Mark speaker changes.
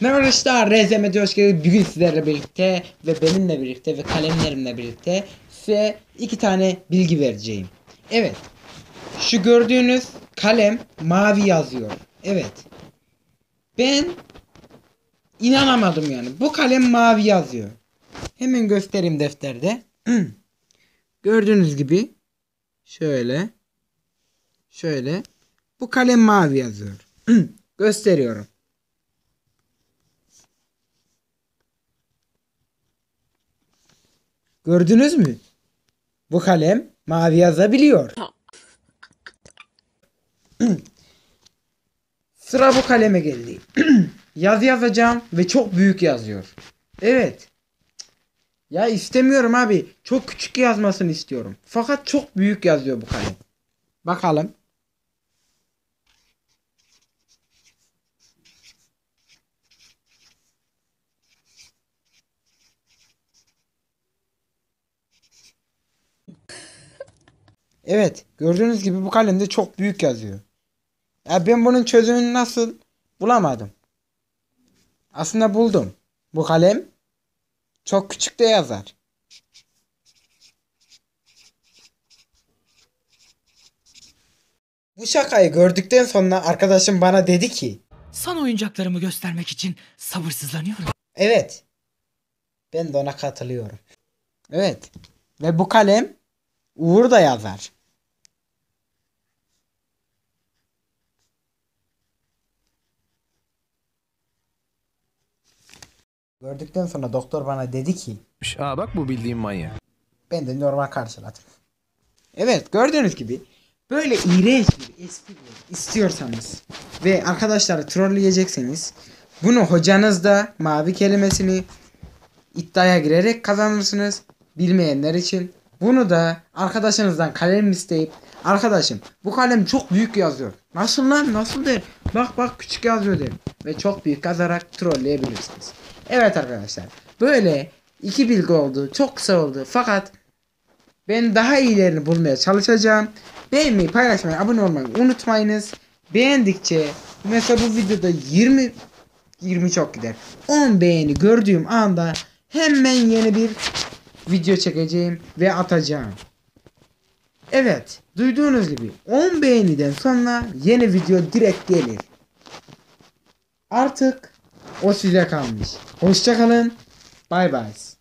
Speaker 1: Merhaba arkadaşlar, RZM'de hoş geldiniz. Bugün sizlerle birlikte ve benimle birlikte ve kalemlerimle birlikte size iki tane bilgi vereceğim. Evet, şu gördüğünüz kalem mavi yazıyor. Evet, ben inanamadım yani. Bu kalem mavi yazıyor. Hemen göstereyim defterde. Gördüğünüz gibi şöyle şöyle bu kalem mavi yazıyor. Gösteriyorum. Gördünüz mü? Bu kalem mavi yazabiliyor. Sıra bu kaleme geldi. Yazı yazacağım ve çok büyük yazıyor. Evet. Ya istemiyorum abi. Çok küçük yazmasını istiyorum. Fakat çok büyük yazıyor bu kalem. Bakalım. Evet, gördüğünüz gibi bu kalemde çok büyük yazıyor. Ya ben bunun çözümünü nasıl bulamadım. Aslında buldum. Bu kalem çok küçük de yazar. Bu şakayı gördükten sonra arkadaşım bana dedi ki
Speaker 2: Sana oyuncaklarımı göstermek için sabırsızlanıyorum.
Speaker 1: Evet. Ben de ona katılıyorum. Evet. Ve bu kalem Uğur da yazar. Gördükten sonra doktor bana dedi ki
Speaker 3: Aa bak bu bildiğim manyak.
Speaker 1: ben de normal karşıladım. Evet gördüğünüz gibi böyle iğrenç bir espri istiyorsanız ve arkadaşları trolleyecekseniz bunu hocanız mavi kelimesini iddiaya girerek kazanırsınız. Bilmeyenler için bunu da arkadaşınızdan kalem isteyip arkadaşım bu kalem çok büyük yazıyor. Nasıl lan nasıl der. Bak bak küçük yazıyor der. Ve çok büyük yazarak trolleyebilirsiniz. Evet arkadaşlar böyle iki bilgi oldu. Çok kısa oldu. Fakat ben daha iyilerini bulmaya çalışacağım. Beğenmeyi, paylaşmayı, abone olmayı unutmayınız. Beğendikçe mesela bu videoda 20 20 çok gider. 10 beğeni gördüğüm anda hemen yeni bir video çekeceğim ve atacağım. Evet, duyduğunuz gibi 10 beğeniden sonra yeni video direkt gelir. Artık o size kalmış. Hoşçakalın. Bay bay.